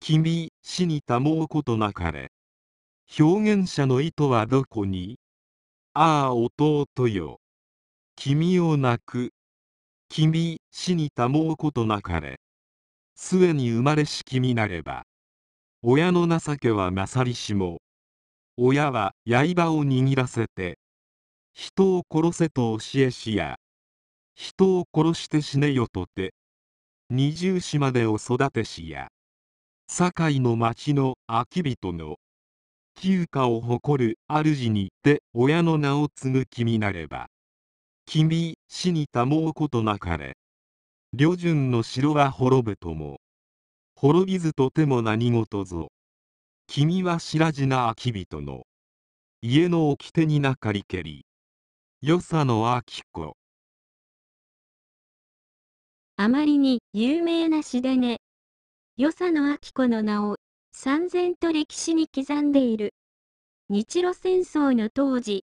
君、死にたもうことなかれ。表現者の意図はどこに？ああ弟よ。君を泣く。君、死にたもうことなかれ。末に生まれし君なれば。親の情けは勝りしも。親は刃を握らせて。人を殺せと教えしや。人を殺して死ねよとて。二重島までを育てしや。堺の町の空き人の旧家を誇る主にて親の名を継ぐ君なれば君死にたもうことなかれ旅順の城は滅ぶとも滅びずとても何事ぞ君は白地な空き人の家の掟になかりけりよさのあき子あまりに有名な詩でね与謝野明子の名を三千と歴史に刻んでいる。日露戦争の当時、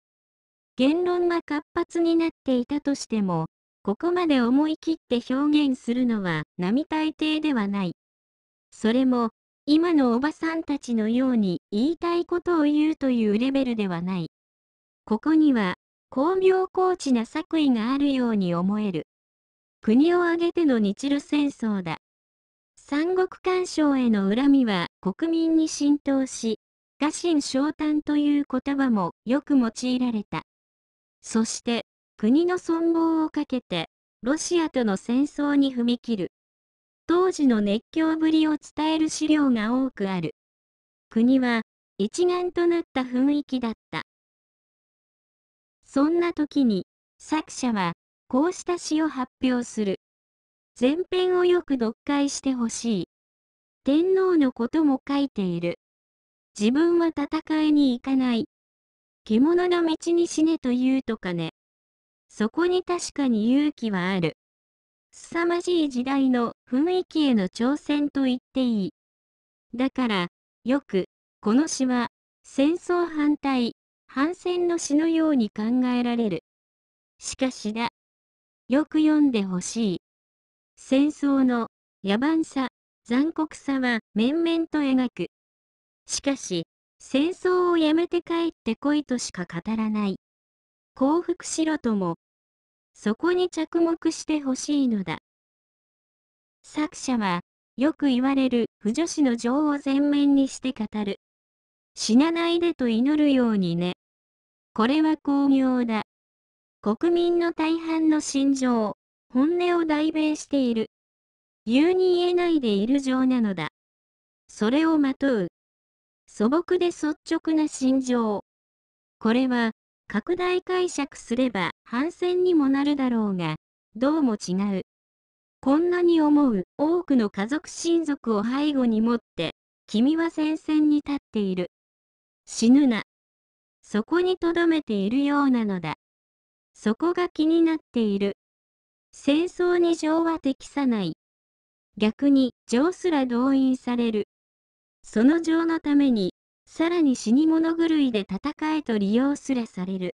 言論が活発になっていたとしても、ここまで思い切って表現するのは並大抵ではない。それも、今のおばさんたちのように言いたいことを言うというレベルではない。ここには、巧妙高知な作為があるように思える。国を挙げての日露戦争だ。三国干渉への恨みは国民に浸透し、家臣昇誕という言葉もよく用いられた。そして、国の存亡をかけて、ロシアとの戦争に踏み切る。当時の熱狂ぶりを伝える資料が多くある。国は一丸となった雰囲気だった。そんな時に、作者は、こうした詩を発表する。前編をよく読解してほしい。天皇のことも書いている。自分は戦いに行かない。獣の道に死ねと言うとかね。そこに確かに勇気はある。凄まじい時代の雰囲気への挑戦と言っていい。だから、よく、この詩は、戦争反対、反戦の詩のように考えられる。しかしだ。よく読んでほしい。戦争の野蛮さ、残酷さは面々と描く。しかし、戦争をやめて帰ってこいとしか語らない。降伏しろとも、そこに着目してほしいのだ。作者は、よく言われる不女子の情を前面にして語る。死なないでと祈るようにね。これは巧妙だ。国民の大半の心情、本音を代弁している。言うに言えないでいる情なのだ。それをまとう。素朴で率直な心情。これは、拡大解釈すれば反戦にもなるだろうが、どうも違う。こんなに思う多くの家族親族を背後に持って、君は戦線に立っている。死ぬな。そこに留めているようなのだ。そこが気になっている。戦争に情は適さない。逆に情すら動員される。その情のために、さらに死に物狂いで戦えと利用すらされる。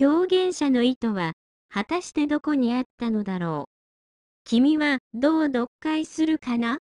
表現者の意図は、果たしてどこにあったのだろう。君はどう読解するかな？